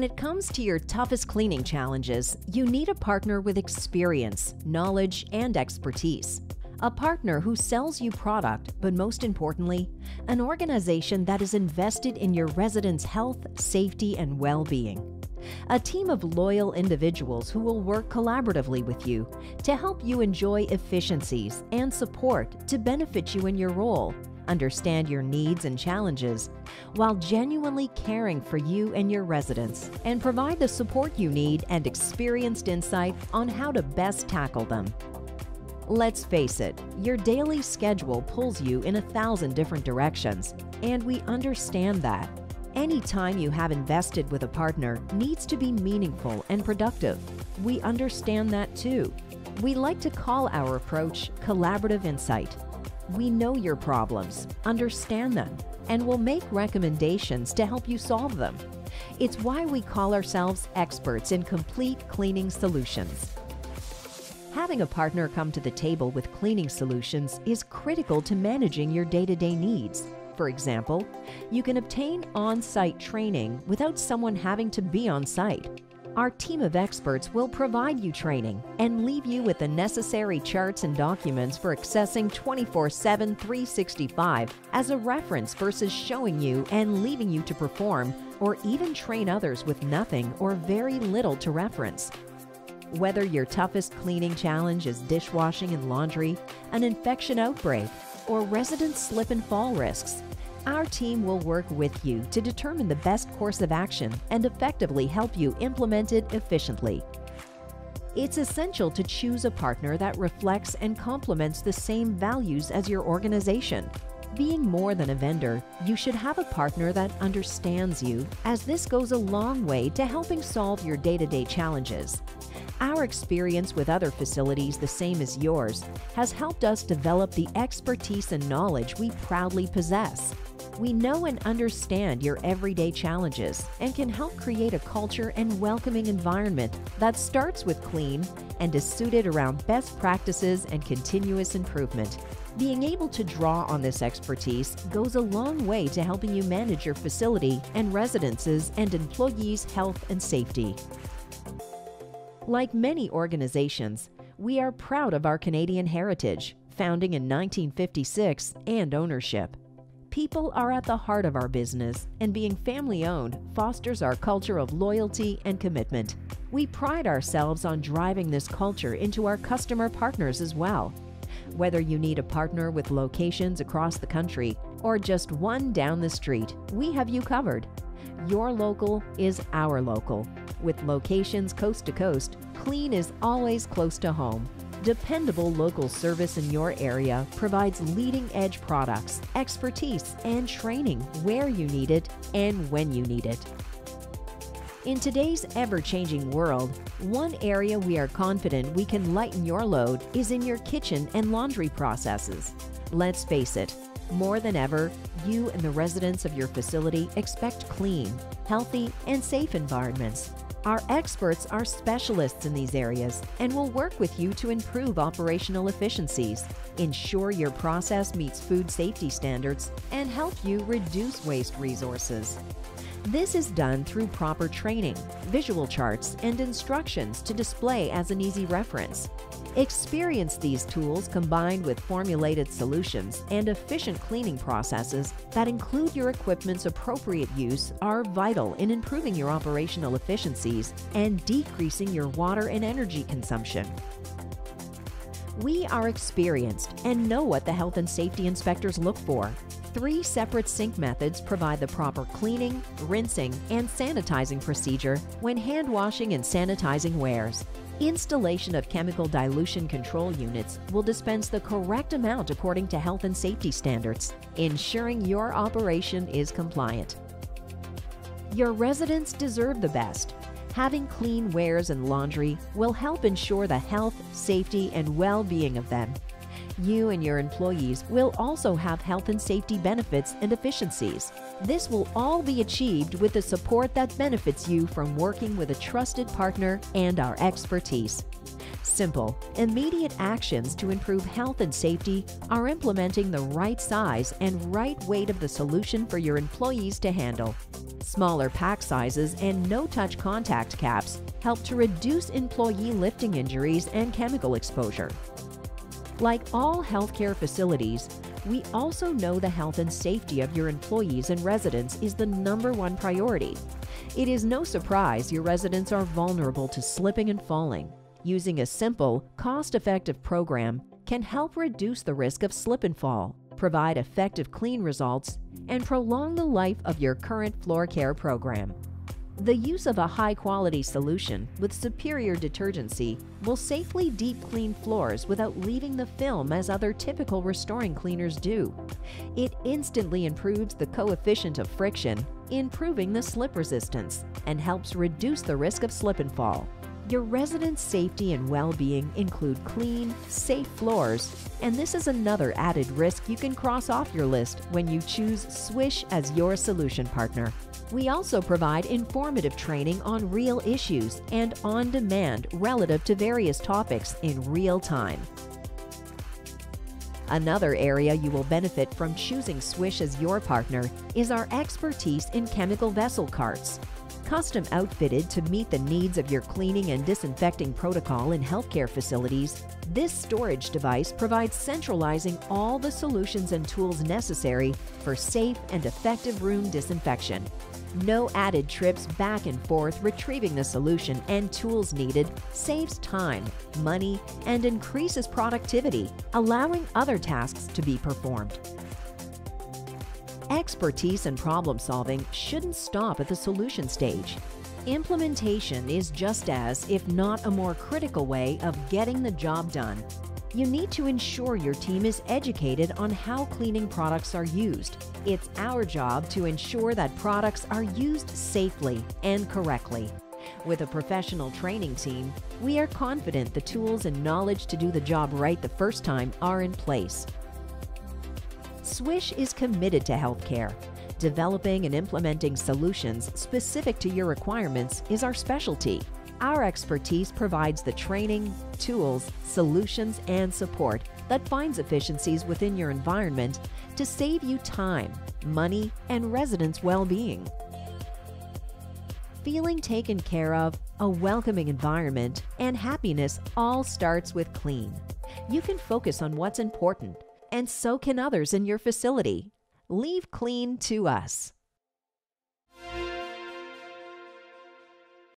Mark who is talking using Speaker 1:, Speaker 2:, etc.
Speaker 1: When it comes to your toughest cleaning challenges, you need a partner with experience, knowledge, and expertise. A partner who sells you product, but most importantly, an organization that is invested in your residents' health, safety, and well being. A team of loyal individuals who will work collaboratively with you to help you enjoy efficiencies and support to benefit you in your role, understand your needs and challenges, while genuinely caring for you and your residents, and provide the support you need and experienced insight on how to best tackle them. Let's face it, your daily schedule pulls you in a thousand different directions, and we understand that. Any time you have invested with a partner needs to be meaningful and productive. We understand that too. We like to call our approach collaborative insight. We know your problems, understand them, and will make recommendations to help you solve them. It's why we call ourselves experts in complete cleaning solutions. Having a partner come to the table with cleaning solutions is critical to managing your day to day needs. For example, you can obtain on site training without someone having to be on site. Our team of experts will provide you training and leave you with the necessary charts and documents for accessing 24 7 365 as a reference versus showing you and leaving you to perform or even train others with nothing or very little to reference. Whether your toughest cleaning challenge is dishwashing and laundry, an infection outbreak, or resident slip and fall risks, our team will work with you to determine the best course of action and effectively help you implement it efficiently. It's essential to choose a partner that reflects and complements the same values as your organization. Being more than a vendor, you should have a partner that understands you, as this goes a long way to helping solve your day to day challenges. Our experience with other facilities the same as yours has helped us develop the expertise and knowledge we proudly possess. We know and understand your everyday challenges and can help create a culture and welcoming environment that starts with clean and is suited around best practices and continuous improvement. Being able to draw on this expertise goes a long way to helping you manage your facility and residences and employees' health and safety. Like many organizations, we are proud of our Canadian heritage, founding in 1956, and ownership. People are at the heart of our business, and being family owned fosters our culture of loyalty and commitment. We pride ourselves on driving this culture into our customer partners as well. Whether you need a partner with locations across the country or just one down the street, we have you covered. Your local is our local. With locations coast to coast, Clean is always close to home Dependable local service in your area provides leading edge products, expertise, and training where you need it and when you need it. In today's ever changing world, one area we are confident we can lighten your load is in your kitchen and laundry processes. Let's face it, more than ever, you and the residents of your facility expect clean, healthy, and safe environments. Our experts are specialists in these areas and will work with you to improve operational efficiencies, ensure your process meets food safety standards, and help you reduce waste resources. This is done through proper training, visual charts, and instructions to display as an easy reference. Experience these tools combined with formulated solutions and efficient cleaning processes that include your equipment's appropriate use are vital in improving your operational efficiencies and decreasing your water and energy consumption. We are experienced and know what the health and safety inspectors look for. Three separate sink methods provide the proper cleaning, rinsing, and sanitizing procedure when hand washing and sanitizing wares. Installation of chemical dilution control units will dispense the correct amount according to health and safety standards, ensuring your operation is compliant. Your residents deserve the best. Having clean wares and laundry will help ensure the health, safety, and well being of them. You and your employees will also have health and safety benefits and efficiencies. This will all be achieved with the support that benefits you from working with a trusted partner and our expertise. Simple, immediate actions to improve health and safety are implementing the right size and right weight of the solution for your employees to handle. Smaller pack sizes and no-touch contact caps help to reduce employee lifting injuries and chemical exposure. Like all healthcare facilities, we also know the health and safety of your employees and residents is the number one priority. It is no surprise your residents are vulnerable to slipping and falling. Using a simple, cost-effective program can help reduce the risk of slip and fall, provide effective clean results, and prolong the life of your current floor care program. The use of a high-quality solution with superior detergency will safely deep clean floors without leaving the film as other typical restoring cleaners do. It instantly improves the coefficient of friction, improving the slip resistance, and helps reduce the risk of slip and fall. Your residents' safety and well-being include clean, safe floors, and this is another added risk you can cross off your list when you choose Swish as your solution partner. We also provide informative training on real issues and on demand relative to various topics in real time. Another area you will benefit from choosing Swish as your partner is our expertise in chemical vessel carts. Custom outfitted to meet the needs of your cleaning and disinfecting protocol in healthcare facilities, this storage device provides centralizing all the solutions and tools necessary for safe and effective room disinfection. No added trips back and forth retrieving the solution and tools needed saves time, money, and increases productivity, allowing other tasks to be performed. Expertise and problem solving shouldn't stop at the solution stage. Implementation is just as, if not a more critical way of getting the job done. You need to ensure your team is educated on how cleaning products are used. It's our job to ensure that products are used safely and correctly. With a professional training team, we are confident the tools and knowledge to do the job right the first time are in place. Swish is committed to healthcare. Developing and implementing solutions specific to your requirements is our specialty. Our expertise provides the training, tools, solutions, and support that finds efficiencies within your environment to save you time, money, and residents' well-being. Feeling taken care of, a welcoming environment, and happiness all starts with clean. You can focus on what's important and so can others in your facility. Leave clean to us.